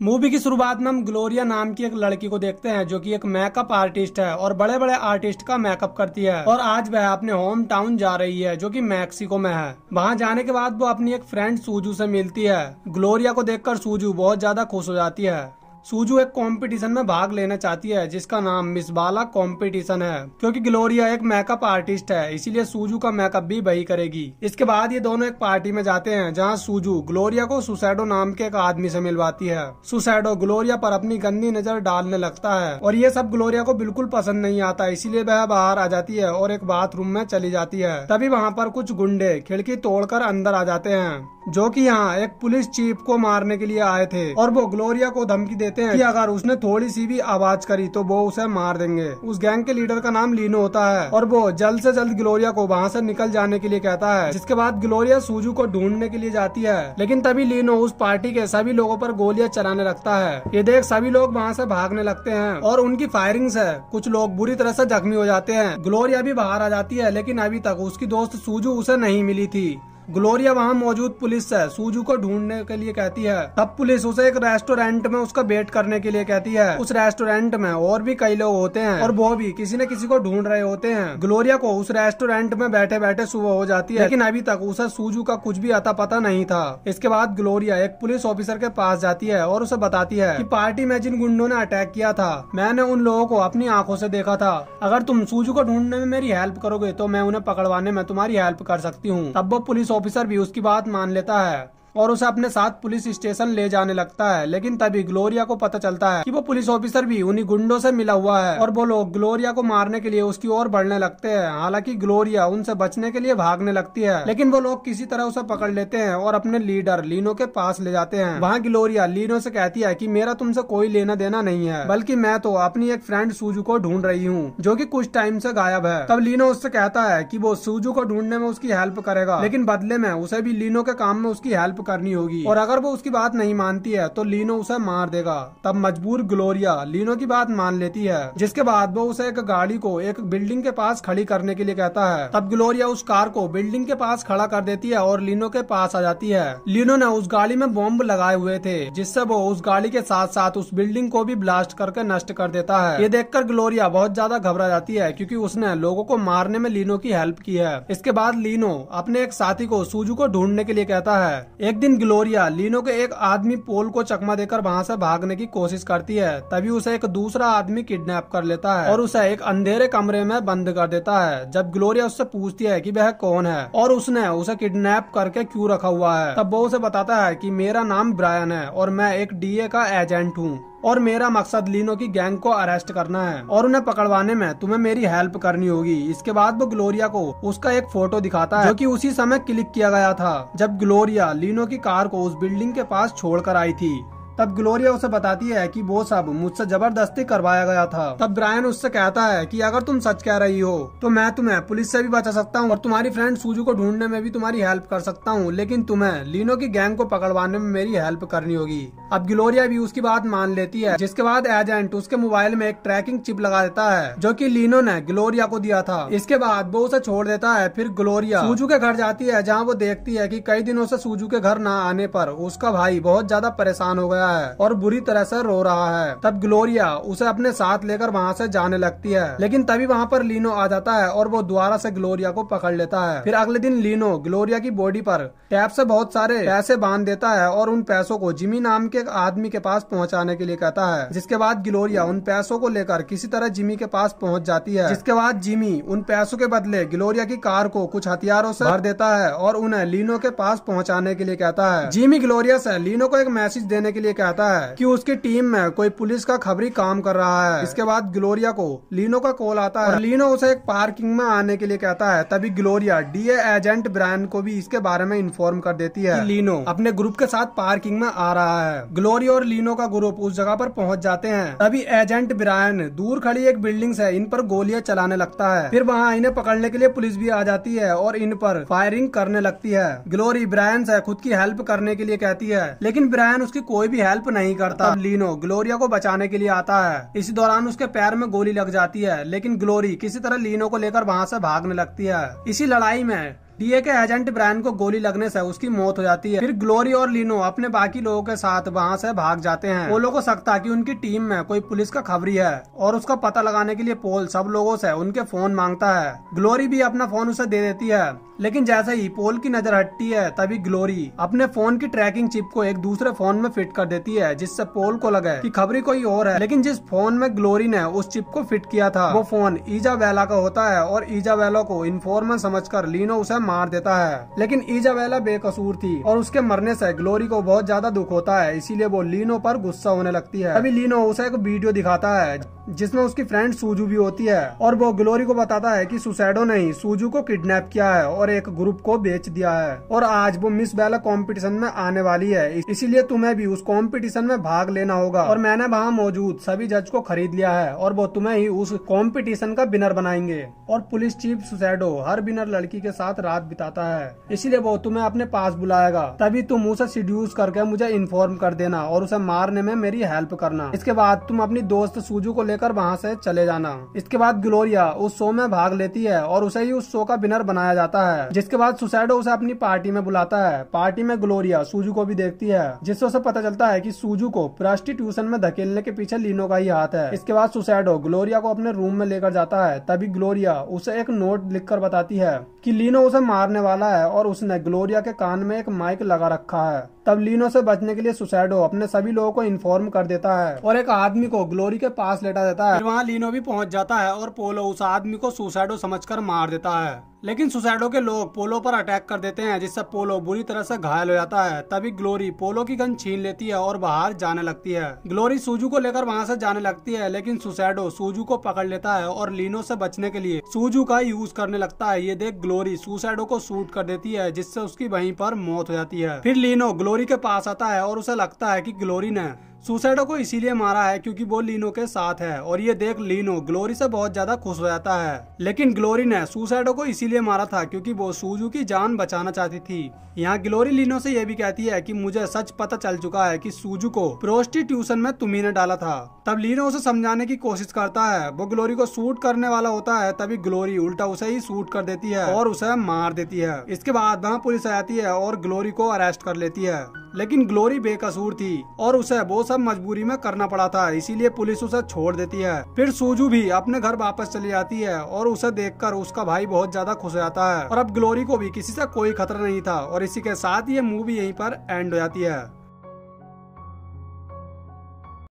Movie की शुरुआत में हम ग्लोरिया नाम की एक लड़की को देखते हैं, जो कि एक मेकअप आर्टिस्ट है और बड़े बड़े आर्टिस्ट का मेकअप करती है। और आज वह अपने होम टाउन जा रही है, जो कि मैक्सिको में है। वहाँ जाने के बाद वो अपनी एक फ्रेंड सूजू से मिलती है। ग्लोरिया को देखकर सूजू बहुत ज़्यादा खुश हो जाती है। सूजू एक कंपटीशन में भाग लेना चाहती है, जिसका नाम मिसबाला कंपटीशन है, क्योंकि ग्लोरिया एक मेकअप आर्टिस्ट है, इसीलिए सूजू का मेकअप भी वही करेगी। इसके बाद ये दोनों एक पार्टी में जाते हैं, जहाँ सूजू ग्लोरिया को सुसैडो नाम के एक आदमी से मिलवाती है। सुसैडो ग्लोरिया पर अपनी गंदी नज़र डालने लगता है, और ये सब ग्लोरिया को बिल्कुल पसंद नहीं आता, इसीलिए वह बाहर आ जाती है और एक बाथरूम में चली जाती है। तभी वहाँ पर कुछ गुंडे खिड़की तोड़कर अंदर आ जाते हैं, जो कि यहाँ एक पुलिस चीफ को मारने के लिए आए थे, और वो ग्लोरिया को धमकी देते हैं। कि अगर उसने थोड़ी सी भी आवाज़ करी तो वो उसे मार देंगे। उस गैंग के लीडर का नाम लीनो होता है और वो जल्द से जल्द ग्लोरिया को वहाँ से निकल जाने के लिए कहता है, जिसके बाद ग्लोरिया सूजू को ढूँढने के लिए जाती है। लेकिन तभी लीनो उस पार्टी के सभी लोगों पर गोलियाँ चलाने लगता है। ये देख सभी लोग वहाँ से भागने लगते हैं और उनकी फायरिंग से कुछ लोग बुरी तरह से जख्मी हो जाते हैं। ग्लोरिया भी बाहर आ जाती है, लेकिन अभी तक उसकी दोस्त सूजू उसे नहीं मिली थी। ग्लोरिया वहाँ मौजूद पुलिस से सूजू को ढूँढने के लिए कहती है। तब पुलिस उसे एक रेस्टोरेंट में उसका वेट करने के लिए कहती है। उस रेस्टोरेंट में और भी कई लोग होते हैं और वो भी किसी न किसी को ढूंढ रहे होते हैं। ग्लोरिया को उस रेस्टोरेंट में बैठे बैठे सुबह हो जाती है। लेकिन अभी तक उसे सूजू का कुछ भी अता पता नहीं था। इसके बाद ग्लोरिया एक पुलिस ऑफिसर के पास जाती है और उसे बताती है की पार्टी में जिन गुंडों ने अटैक किया था, मैंने उन लोगों को अपनी आँखों से देखा था। अगर तुम सूजू को ढूँढने में मेरी हेल्प करोगे तो मैं उन्हें पकड़वाने में तुम्हारी हेल्प कर सकती हूँ। तब वो पुलिस ऑफिसर भी उसकी बात मान लेता है। और उसे अपने साथ पुलिस स्टेशन ले जाने लगता है। लेकिन तभी ग्लोरिया को पता चलता है कि वो पुलिस ऑफिसर भी उन्हीं गुंडों से मिला हुआ है और वो लोग ग्लोरिया को मारने के लिए उसकी ओर बढ़ने लगते हैं। हालाँकि ग्लोरिया उनसे बचने के लिए भागने लगती है, लेकिन वो लोग किसी तरह उसे पकड़ लेते हैं और अपने लीडर लीनो के पास ले जाते हैं। वहाँ ग्लोरिया लीनो से कहती है की मेरा तुमसे कोई लेना देना नहीं है, बल्कि मैं तो अपनी एक फ्रेंड सूजू को ढूंढ रही हूँ, जो की कुछ टाइम से गायब है। तब लीनो उससे कहता है की वो सूजू को ढूँढने में उसकी हेल्प करेगा, लेकिन बदले में उसे भी लीनो के काम में उसकी हेल्प करनी होगी। और अगर वो उसकी बात नहीं मानती है तो लीनो उसे मार देगा। तब मजबूर ग्लोरिया लीनो की बात मान लेती है, जिसके बाद वो उसे एक गाड़ी को एक बिल्डिंग के पास खड़ी करने के लिए कहता है। तब ग्लोरिया उस कार को बिल्डिंग के पास खड़ा कर देती है और लीनो के पास आ जाती है। लीनो ने उस गाड़ी में बॉम्ब लगाए हुए थे, जिससे वो उस गाड़ी के साथ साथ उस बिल्डिंग को भी ब्लास्ट करके नष्ट कर देता है। ये देखकर ग्लोरिया बहुत ज़्यादा घबरा जाती है, क्योंकि उसने लोगों को मारने में लीनो की हेल्प की है। इसके बाद लीनो अपने एक साथी को सूजू को ढूँढने के लिए कहता है एक दिन ग्लोरिया, लीनो के एक आदमी पोल को चकमा देकर वहाँ से भागने की कोशिश करती है। तभी उसे एक दूसरा आदमी किडनैप कर लेता है और उसे एक अंधेरे कमरे में बंद कर देता है, जब ग्लोरिया उससे पूछती है कि वह कौन है और उसने उसे किडनैप करके क्यों रखा हुआ है। तब वो उसे बताता है कि मेरा नाम ब्रायन है और मैं एक डीए का एजेंट हूँ। और मेरा मकसद लीनो की गैंग को अरेस्ट करना है और उन्हें पकड़वाने में तुम्हें मेरी हेल्प करनी होगी। इसके बाद वो ग्लोरिया को उसका एक फ़ोटो दिखाता है, जो कि उसी समय क्लिक किया गया था, जब ग्लोरिया लीनो की कार को उस बिल्डिंग के पास छोड़कर आई थी। तब ग्लोरिया उसे बताती है कि वो सब मुझसे ज़बरदस्ती करवाया गया था। तब ब्रायन उससे कहता है कि अगर तुम सच कह रही हो तो मैं तुम्हें पुलिस से भी बचा सकता हूँ और तुम्हारी फ्रेंड सूजू को ढूँढने में भी तुम्हारी हेल्प कर सकता हूँ, लेकिन तुम्हें लीनो की गैंग को पकड़वाने में मेरी हेल्प करनी होगी। अब ग्लोरिया भी उसकी बात मान लेती है, जिसके बाद एजेंट उसके मोबाइल में एक ट्रैकिंग चिप लगा देता है, जो की लीनो ने ग्लोरिया को दिया था। इसके बाद वो उसे छोड़ देता है, फिर ग्लोरिया सूजू के घर जाती है, जहाँ वो देखती है की कई दिनों से सूजू के घर न आने पर उसका भाई बहुत ज़्यादा परेशान हो गया है और बुरी तरह से रो रहा है। तब ग्लोरिया उसे अपने साथ लेकर वहाँ से जाने लगती है, लेकिन तभी वहाँ पर लीनो आ जाता है और वो दोबारा से ग्लोरिया को पकड़ लेता है। फिर अगले दिन लीनो ग्लोरिया की बॉडी पर टैप से बहुत सारे पैसे बाँध देता है और उन पैसों को जिमी नाम के एक आदमी के पास पहुँचाने के लिए कहता है, जिसके बाद ग्लोरिया उन पैसों को लेकर किसी तरह जिमी के पास पहुँच जाती है। जिसके बाद जिमी उन पैसों के बदले ग्लोरिया की कार को कुछ हथियारों से भर देता है और उन्हें लीनो के पास पहुँचाने के लिए कहता है। जिमी ग्लोरिया से लीनो को एक मैसेज देने के लिए कहता है कि उसकी टीम में कोई पुलिस का खबरी काम कर रहा है। इसके बाद ग्लोरिया को लीनो का कॉल आता है लीनो उसे एक पार्किंग में आने के लिए कहता है। तभी ग्लोरिया डीए एजेंट ब्रायन को भी इसके बारे में इन्फॉर्म कर देती है लीनो अपने ग्रुप के साथ पार्किंग में आ रहा है। ग्लोरिया और लीनो का ग्रुप उस जगह पर पहुँच जाते हैं। तभी एजेंट ब्रायन, दूर खड़ी एक बिल्डिंग से इन पर गोलियाँ चलाने लगता है। फिर वहाँ इन्हें पकड़ने के लिए पुलिस भी आ जाती है और इन पर फायरिंग करने लगती है। ग्लोरी ब्रायन से खुद की हेल्प करने के लिए कहती है, लेकिन ब्रायन उसकी कोई भी हेल्प नहीं करता। लीनो ग्लोरिया को बचाने के लिए आता है। इसी दौरान उसके पैर में गोली लग जाती है, लेकिन ग्लोरी किसी तरह लीनो को लेकर वहाँ से भागने लगती है। इसी लड़ाई में डीए के एजेंट ब्रायन को गोली लगने से उसकी मौत हो जाती है। फिर ग्लोरी और लीनो अपने बाकी लोगों के साथ वहाँ से भाग जाते हैं। पोलो को सकता कि उनकी टीम में कोई पुलिस का खबरी है और उसका पता लगाने के लिए पोल सब लोगों से उनके फ़ोन माँगता है। ग्लोरी भी अपना फ़ोन उसे दे देती है, लेकिन जैसे ही पोल की नज़र हटती है, तभी ग्लोरी अपने फ़ोन की ट्रैकिंग चिप को एक दूसरे फ़ोन में फिट कर देती है, जिससे पोल को लगे कि खबरी कोई और है। लेकिन जिस फ़ोन में ग्लोरी ने उस चिप को फिट किया था, वो फ़ोन ईजा वेला का होता है और ईजा वेला को इन्फॉर्मर समझकर लीनो उसे मार देता है। लेकिन ईजा वेला बेकसूर थी और उसके मरने से ग्लोरी को बहुत ज़्यादा दुख होता है। इसीलिए वो लीनो पर गुस्सा होने लगती है। अभी लीनो उसे एक वीडियो दिखाता है। जिसमें उसकी फ्रेंड सूजू भी होती है और वो ग्लोरी को बताता है कि सुसैडो ने ही सूजू को किडनैप किया है और एक ग्रुप को बेच दिया है। और आज वो मिस बेला कंपटीशन में आने वाली है। इसीलिए तुम्हें भी उस कॉम्पिटिशन में भाग लेना होगा। और मैंने वहाँ मौजूद सभी जज को खरीद लिया है और वो तुम्हें ही उस कॉम्पिटिशन का विनर बनाएँगे। और पुलिस चीफ सुसैडो हर विनर लड़की के साथ रात बिताता है। इसीलिए वो तुम्हें अपने पास बुलाएगा। तभी तुम उसे सीड्यूस करके मुझे इन्फॉर्म कर देना और उसे मारने में मेरी हेल्प करना। इसके बाद तुम अपनी दोस्त सूजू को लेकर वहाँ से चले जाना। इसके बाद ग्लोरिया उस शो में भाग लेती है और उसे ही उस शो का विनर बनाया जाता है, जिसके बाद सुसैडो उसे अपनी पार्टी में बुलाता है। पार्टी में ग्लोरिया सूजू को भी देखती है, जिससे उसे पता चलता है की सूजू को प्रोस्टिट्यूशन में धकेलने के पीछे लीनो का ही हाथ है। इसके बाद सुसैडो ग्लोरिया को अपने रूम में लेकर जाता है, तभी ग्लोरिया उसे एक नोट लिखकर बताती है की लीनो उसे मारने वाला है और उसने ग्लोरिया के कान में एक माइक लगा रखा है। तब लीनो से बचने के लिए सुसैडो अपने सभी लोगों को इन्फॉर्म कर देता है। और एक आदमी को ग्लोरी के पास लेटा देता है। वहाँ लीनो भी पहुँच जाता है और पोलो उस आदमी को सुसैडो समझकर मार देता है। लेकिन सुसैडो के लोग पोलो पर अटैक कर देते हैं, जिससे पोलो बुरी तरह से घायल हो जाता है। तभी ग्लोरी पोलो की गन छीन लेती है और बाहर जाने लगती है। ग्लोरी सूजू को लेकर वहाँ से जाने लगती है, लेकिन सुसाइडो सूजू को पकड़ लेता है और लीनो से बचने के लिए सूजू का यूज़ करने लगता है। ये देख ग्लोरी सुसाइडो को शूट कर देती है, जिससे उसकी वहीं पर मौत हो जाती है। फिर लीनो ग्लोरी के पास आता है और उसे लगता है की ग्लोरी ने सुसाइडो को इसीलिए मारा है क्योंकि वो लीनो के साथ है और ये देख लीनो ग्लोरी से बहुत ज़्यादा खुश हो जाता है। लेकिन ग्लोरी ने सुसाइडो को इसीलिए मारा था क्योंकि वो सूजू की जान बचाना चाहती थी। यहाँ ग्लोरी लीनो से ये भी कहती है कि मुझे सच पता चल चुका है कि सूजू को प्रोस्टिट्यूशन में तुम्ही ने डाला था। तब लीनो उसे समझाने की कोशिश करता है। वो ग्लोरी को सूट करने वाला होता है, तभी ग्लोरी उल्टा उसे ही सूट कर देती है और उसे मार देती है। इसके बाद वहाँ पुलिस आती है और ग्लोरी को अरेस्ट कर लेती है। लेकिन ग्लोरी बेकसूर थी और उसे वो सब मजबूरी में करना पड़ा था, इसीलिए पुलिस उसे छोड़ देती है। फिर सूजू भी अपने घर वापस चली जाती है और उसे देखकर उसका भाई बहुत ज़्यादा खुश हो जाता है। और अब ग्लोरी को भी किसी से कोई खतरा नहीं था और इसी के साथ ये मूवी यहीं पर एंड हो जाती है।